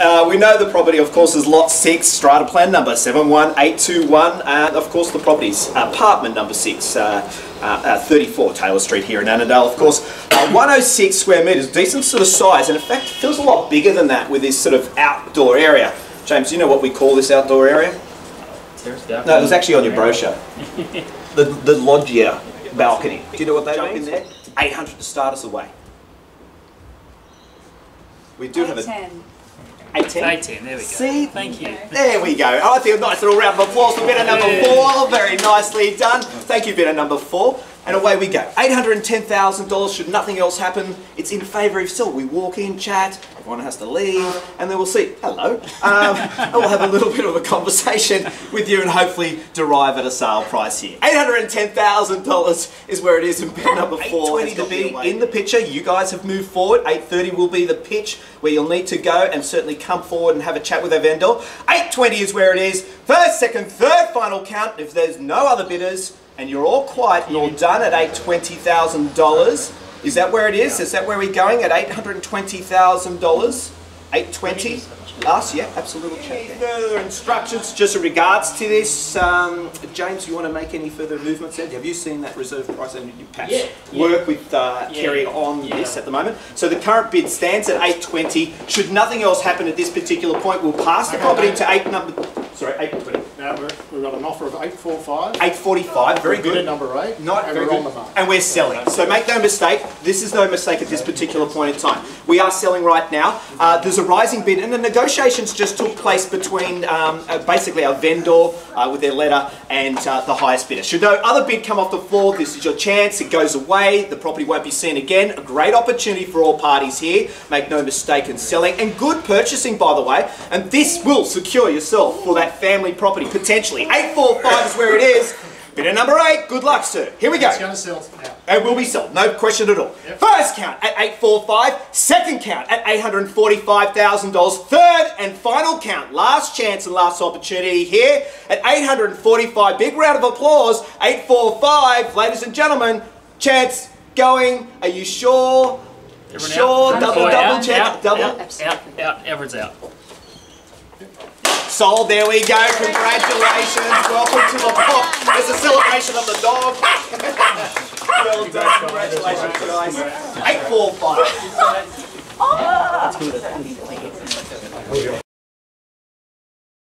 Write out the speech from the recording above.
Uh, we know the property, of course, is Lot 6, strata plan number 71821, and of course the property's apartment number 6, uh, uh, uh, 34 Taylor Street here in Annandale, of course. Uh, 106 square metres, decent sort of size, and in fact it feels a lot bigger than that with this sort of outdoor area. James, do you know what we call this outdoor area? No, it was actually on your brochure. the, the loggia balcony. Do you know what that Jump means? in there. 800 to start us away. We do have a 10. 18. 18, there we go. See? Thank you. There we go. I think a nice little round of applause for bidder number four. Very nicely done. Thank you, bidder number four. And away we go. $810,000 should nothing else happen. It's in favour of still. We walk in, chat, everyone has to leave, and then we'll see. Hello. Um, and we'll have a little bit of a conversation with you and hopefully derive at a sale price here. $810,000 is where it is in number four. 820 to be in the picture. You guys have moved forward. 830 will be the pitch where you'll need to go and certainly come forward and have a chat with our vendor. 820 is where it is. First, second, third final count. If there's no other bidders, and you're all quiet and all done at $820,000. Is that where it is? Is that where we're going at $820,000? 820 Us, yeah, absolutely. Any further instructions just in regards to this? Um, James, you want to make any further movements there? Have you seen that reserve price and you perhaps Yeah, yeah. work with uh, Yeah. Kerry on Yeah. this at the moment? So the current bid stands at 820. Should nothing else happen at this particular point, we'll pass the property to eight number, sorry, 820. Now, we're, we've got an offer of 845. 845, very good. number eight. Not and very we're good. on the mark. And we're selling. So make no mistake, this is no mistake at this particular point in time. We are selling right now. Uh, there's a rising bid, and the negotiations just took place between um, uh, basically our vendor uh, with their letter and uh, the highest bidder. Should no other bid come off the floor, this is your chance. It goes away. The property won't be seen again. A great opportunity for all parties here. Make no mistake in selling, and good purchasing, by the way. And this will secure yourself for that family property potentially. 845 is where it is. Bidder number eight, good luck, sir. Here we go. It's going to sell now. It will be sold, no question at all. Yep. First count at 845, second count at $845,000, third and final count, last chance and last opportunity here at 845. Big round of applause, 845, ladies and gentlemen, chance going, are you sure? Everyone sure, out? double, Out, double out, check, out, double. Out, out, out, everyone's out. Sold, there we go, congratulations, welcome to the pop. It's a celebration of the dog. well done, congratulations guys. 845.